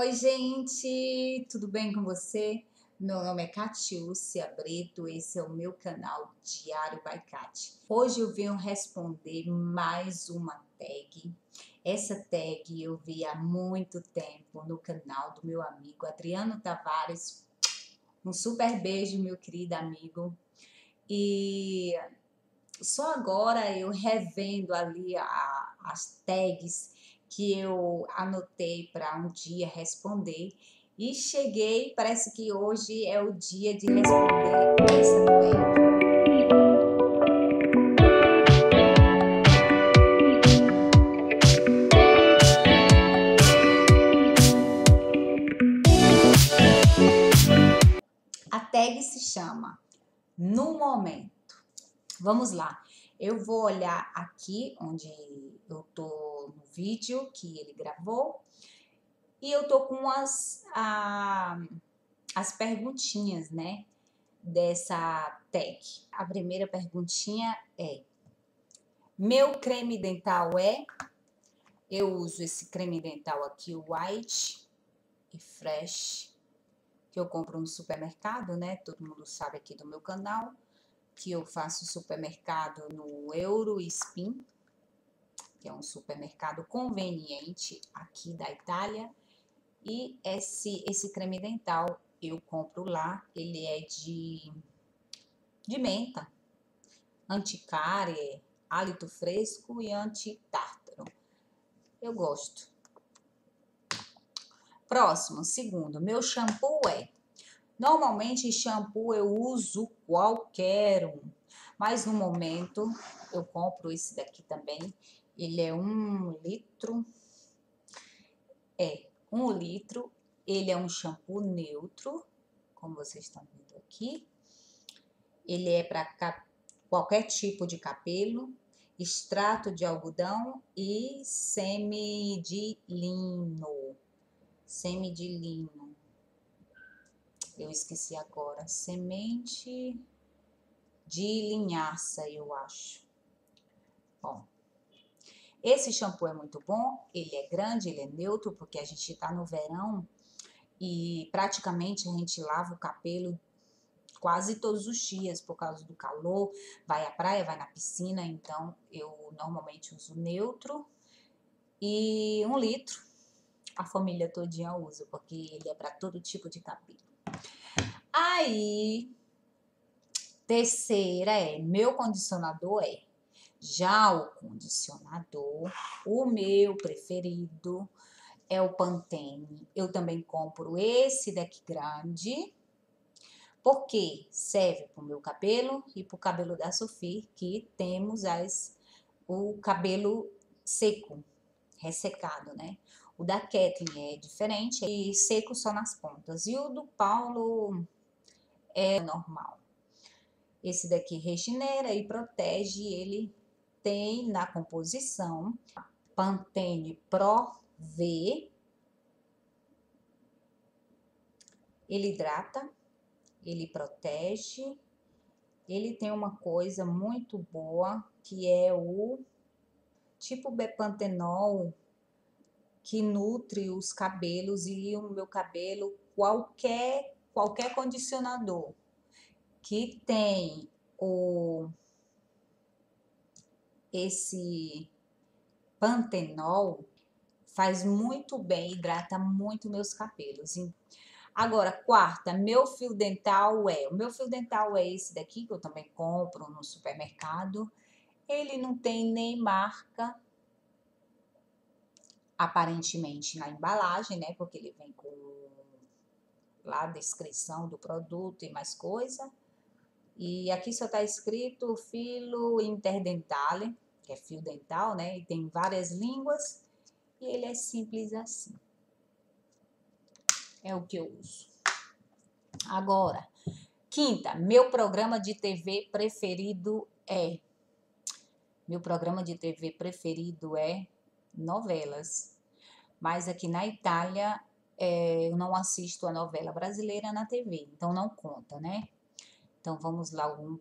Oi, gente, tudo bem com você? Meu nome é Catiúcia Brito, esse é o meu canal Diário by Cat. Hoje eu venho responder mais uma tag. Essa tag eu vi há muito tempo no canal do meu amigo Adriano Tavares. Um super beijo, meu querido amigo. E só agora eu revendo ali a, as tags que eu anotei para um dia responder e cheguei, parece que hoje é o dia de responder essa tag. A tag se chama No Momento. Vamos lá. Eu vou olhar aqui onde eu tô no vídeo que ele gravou e eu tô com as, a, as perguntinhas, né, dessa tag. A primeira perguntinha é: Meu creme dental é? Eu uso esse creme dental aqui, o White e Fresh, que eu compro no supermercado, né? Todo mundo sabe aqui do meu canal que eu faço supermercado no Euro Spin, que é um supermercado conveniente aqui da Itália. E esse, esse creme dental eu compro lá, ele é de, de menta, anticárie, hálito fresco e anti-tártaro. Eu gosto. Próximo, segundo, meu shampoo é Normalmente, shampoo eu uso qualquer um, mas no momento eu compro esse daqui também. Ele é um litro, é um litro. Ele é um shampoo neutro, como vocês estão vendo aqui. Ele é para qualquer tipo de cabelo, extrato de algodão e semi de lino. Semi de lino eu esqueci agora, semente de linhaça, eu acho. Bom, esse shampoo é muito bom, ele é grande, ele é neutro, porque a gente tá no verão e praticamente a gente lava o cabelo quase todos os dias por causa do calor, vai à praia, vai na piscina, então eu normalmente uso neutro e um litro a família todinha usa, porque ele é para todo tipo de cabelo. Aí, terceira é, meu condicionador é. Já o condicionador, o meu preferido é o Pantene. Eu também compro esse daqui grande, porque serve para o meu cabelo e para o cabelo da Sofia, que temos as, o cabelo seco, ressecado, né? O da Kathleen é diferente e seco só nas pontas. E o do Paulo é normal. Esse daqui regenera e protege, ele tem na composição Pantene Pro V. Ele hidrata, ele protege, ele tem uma coisa muito boa que é o tipo Bepantenol que nutre os cabelos e o meu cabelo qualquer qualquer condicionador que tem o esse pantenol faz muito bem, hidrata muito meus cabelos. Agora, quarta, meu fio dental é. O meu fio dental é esse daqui, que eu também compro no supermercado. Ele não tem nem marca, aparentemente na embalagem, né? Porque ele vem com lá a descrição do produto e mais coisa. E aqui só está escrito filo interdentale, que é fio dental, né? E tem várias línguas. E ele é simples assim. É o que eu uso. Agora, quinta, meu programa de TV preferido é. Meu programa de TV preferido é novelas. Mas aqui na Itália é, eu não assisto a novela brasileira na TV, então não conta, né? Então vamos lá, algum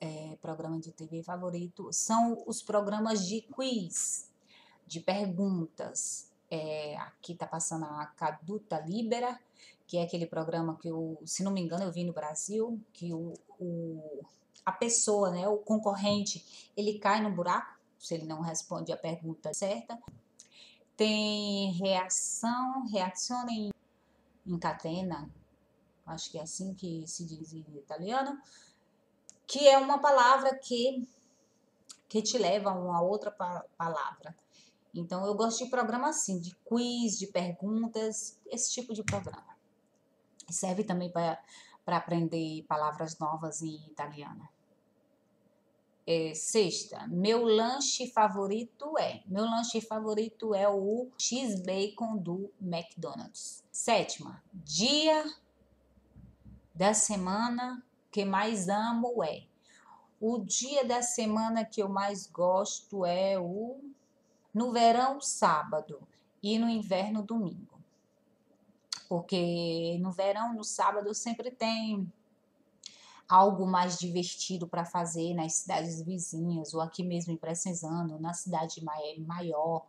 é, programa de TV favorito são os programas de quiz, de perguntas. É, aqui tá passando a Caduta Libera, que é aquele programa que, eu, se não me engano, eu vi no Brasil, que o, o, a pessoa, né, o concorrente, ele cai no buraco, se ele não responde a pergunta certa. Tem reação, reazione em, catena, acho que é assim que se diz em italiano, que é uma palavra que, que te leva a uma outra pa palavra. Então, eu gosto de programa assim, de quiz, de perguntas, esse tipo de programa. Serve também para aprender palavras novas em italiano. É, sexta, meu lanche favorito é. Meu lanche favorito é o X-Bacon do McDonald's. Sétima, dia da semana que mais amo é. O dia da semana que eu mais gosto é o no verão, sábado e no inverno, domingo. Porque no verão, no sábado, sempre tem algo mais divertido para fazer nas cidades vizinhas, ou aqui mesmo em Precenzano, na cidade maior,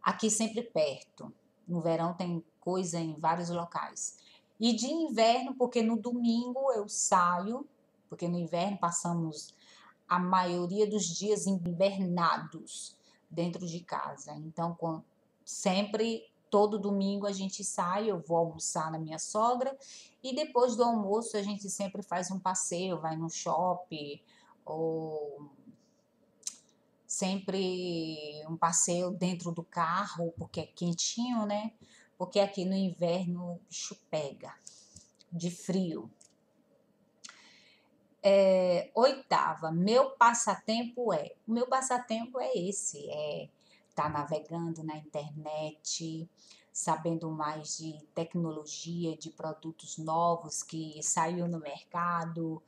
aqui sempre perto. No verão tem coisa em vários locais. E de inverno, porque no domingo eu saio, porque no inverno passamos a maioria dos dias invernados dentro de casa. Então, sempre, todo domingo a gente sai, eu vou almoçar na minha sogra e depois do almoço a gente sempre faz um passeio, vai no shopping ou sempre um passeio dentro do carro, porque é quentinho, né? porque aqui no inverno o bicho pega de frio. É, oitava, meu passatempo é. O meu passatempo é esse, é estar tá navegando na internet, sabendo mais de tecnologia, de produtos novos que saiu no mercado,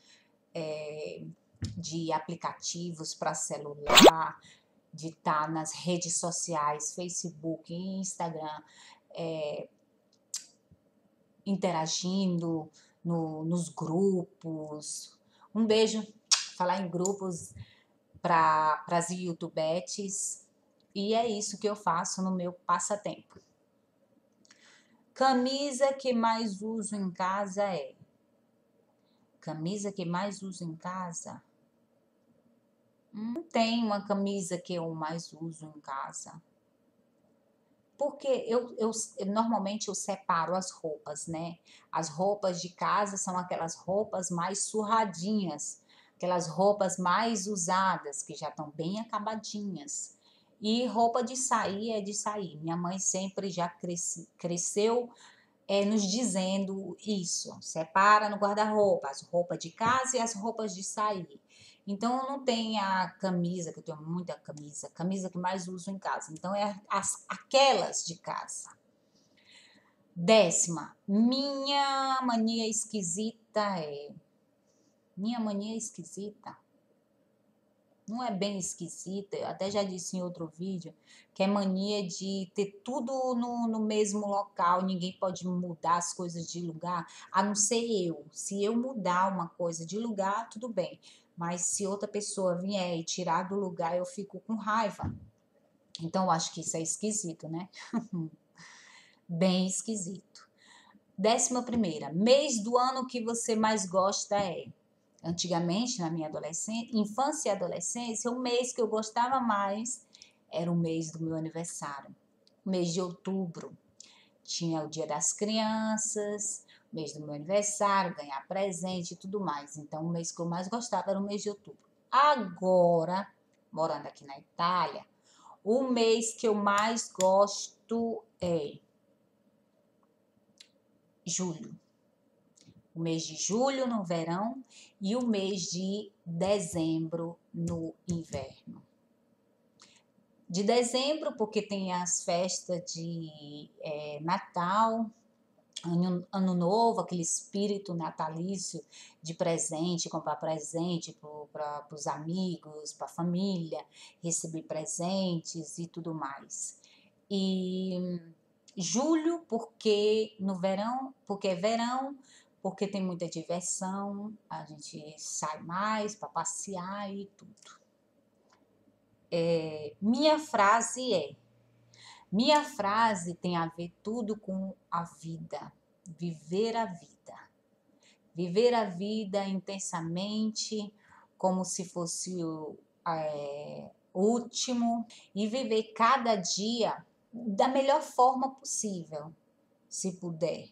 é, de aplicativos para celular, de estar tá nas redes sociais, Facebook, Instagram, é, interagindo no, nos grupos. Um beijo, falar em grupos para as youtubetes. E é isso que eu faço no meu passatempo. Camisa que mais uso em casa é. Camisa que mais uso em casa? Não tem uma camisa que eu mais uso em casa porque eu, eu, normalmente eu separo as roupas, né? As roupas de casa são aquelas roupas mais surradinhas, aquelas roupas mais usadas, que já estão bem acabadinhas. E roupa de sair é de sair. Minha mãe sempre já cresce, cresceu é, nos dizendo isso: separa no guarda-roupa as roupas de casa e as roupas de sair. Então, não tem a camisa, que eu tenho muita camisa, camisa que mais uso em casa. Então, é as, aquelas de casa. Décima, minha mania esquisita é. Minha mania esquisita. Não é bem esquisita, eu até já disse em outro vídeo, que é mania de ter tudo no, no mesmo local, ninguém pode mudar as coisas de lugar, a não ser eu. Se eu mudar uma coisa de lugar, tudo bem. Mas se outra pessoa vier e tirar do lugar, eu fico com raiva. Então, eu acho que isso é esquisito, né? Bem esquisito. Décima primeira, mês do ano que você mais gosta é? Antigamente, na minha adolescência, infância e adolescência, o mês que eu gostava mais era o mês do meu aniversário. O mês de outubro. Tinha o dia das crianças, mês do meu aniversário, ganhar presente e tudo mais. Então, o mês que eu mais gostava era o mês de outubro. Agora, morando aqui na Itália, o mês que eu mais gosto é julho. O mês de julho no verão e o mês de dezembro no inverno. De dezembro, porque tem as festas de é, Natal, ano, ano novo, aquele espírito natalício de presente, comprar presente para os amigos, para a família, receber presentes e tudo mais. E julho, porque no verão, porque é verão, porque tem muita diversão, a gente sai mais para passear e tudo. É, minha frase é: Minha frase tem a ver tudo com a vida, viver a vida. Viver a vida intensamente, como se fosse o é, último, e viver cada dia da melhor forma possível, se puder.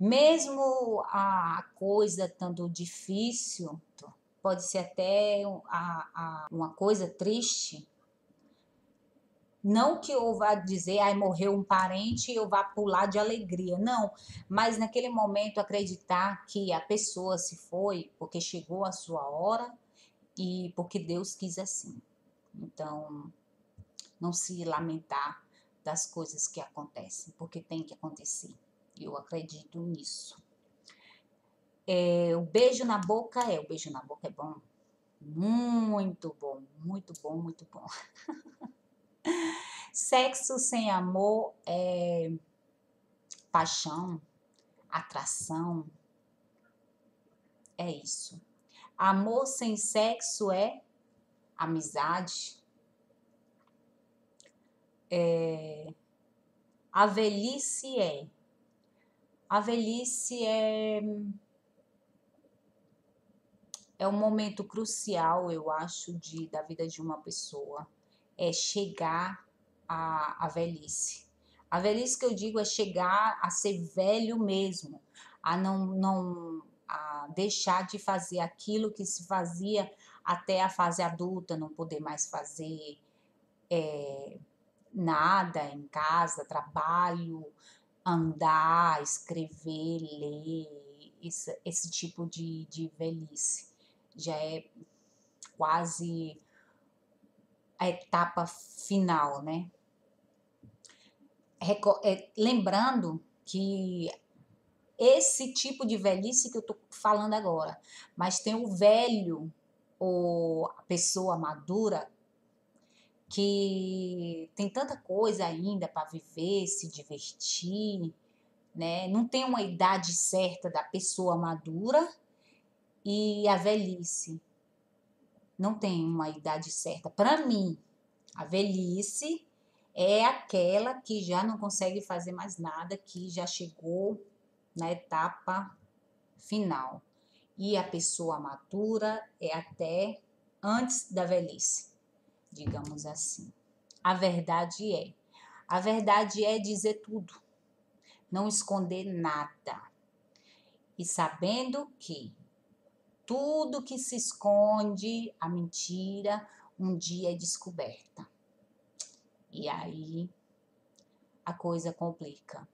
Mesmo a coisa tanto difícil, pode ser até a, a, uma coisa triste, não que eu vá dizer, ai, morreu um parente e eu vá pular de alegria. Não, mas naquele momento acreditar que a pessoa se foi porque chegou a sua hora e porque Deus quis assim. Então, não se lamentar das coisas que acontecem, porque tem que acontecer. Eu acredito nisso. É, o beijo na boca é, o beijo na boca é bom. Muito bom, muito bom, muito bom. Sexo sem amor é paixão, atração. É isso. Amor sem sexo é amizade. É, a velhice é. A velhice é. É um momento crucial, eu acho, de, da vida de uma pessoa. É chegar à, à velhice. A velhice que eu digo é chegar a ser velho mesmo, a não, não a deixar de fazer aquilo que se fazia até a fase adulta, não poder mais fazer é, nada em casa, trabalho, andar, escrever, ler, esse, esse tipo de, de velhice. Já é quase a etapa final, né? É, lembrando que esse tipo de velhice que eu tô falando agora, mas tem o velho ou a pessoa madura que tem tanta coisa ainda para viver, se divertir, né? Não tem uma idade certa da pessoa madura e a velhice. Não tem uma idade certa. Para mim, a velhice é aquela que já não consegue fazer mais nada, que já chegou na etapa final. E a pessoa madura é até antes da velhice digamos assim. A verdade é. A verdade é dizer tudo, não esconder nada. E sabendo que tudo que se esconde, a mentira, um dia é descoberta. E aí a coisa complica.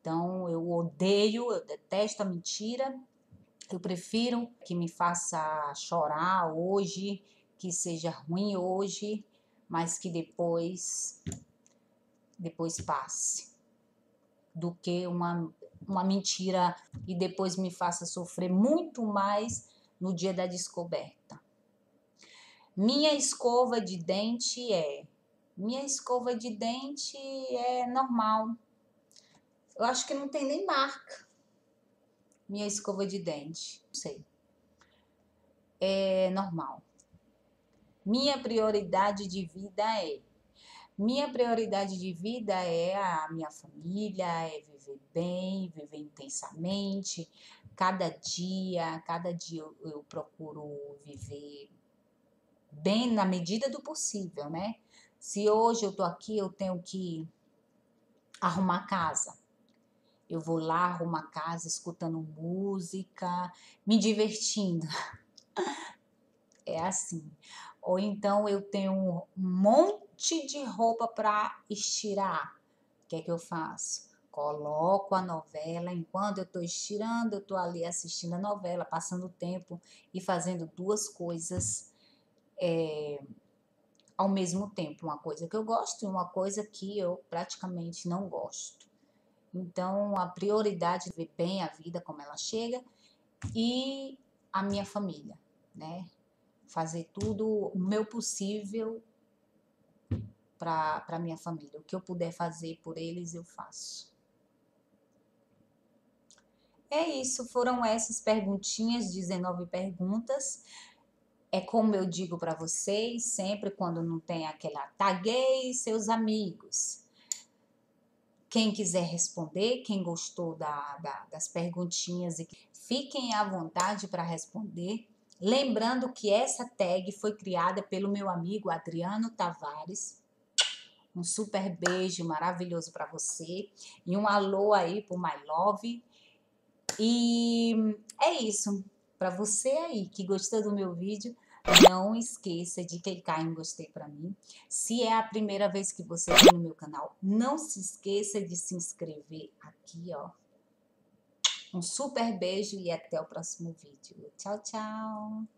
Então eu odeio, eu detesto a mentira. Eu prefiro que me faça chorar hoje que seja ruim hoje, mas que depois depois passe, do que uma uma mentira e depois me faça sofrer muito mais no dia da descoberta. Minha escova de dente é minha escova de dente é normal. Eu acho que não tem nem marca. Minha escova de dente, não sei. É normal. Minha prioridade de vida é. Minha prioridade de vida é a minha família, é viver bem, viver intensamente. Cada dia, cada dia eu, eu procuro viver bem na medida do possível, né? Se hoje eu tô aqui, eu tenho que arrumar casa. Eu vou lá arrumar casa escutando música, me divertindo. É assim. Ou então eu tenho um monte de roupa para estirar. O que é que eu faço? Coloco a novela, enquanto eu estou estirando, eu estou ali assistindo a novela, passando o tempo e fazendo duas coisas é, ao mesmo tempo. Uma coisa que eu gosto e uma coisa que eu praticamente não gosto. Então, a prioridade é ver bem a vida como ela chega e a minha família, né? Fazer tudo o meu possível para minha família. O que eu puder fazer por eles, eu faço. É isso, foram essas perguntinhas, 19 perguntas. É como eu digo para vocês, sempre quando não tem aquela taguei seus amigos. Quem quiser responder, quem gostou da, da, das perguntinhas, fiquem à vontade para responder. Lembrando que essa tag foi criada pelo meu amigo Adriano Tavares. Um super beijo maravilhoso para você. E um alô aí pro My Love. E é isso. Para você aí que gostou do meu vídeo, não esqueça de clicar em gostei para mim. Se é a primeira vez que você vem no meu canal, não se esqueça de se inscrever aqui, ó. Um super beijo e até o próximo vídeo. Tchau, tchau!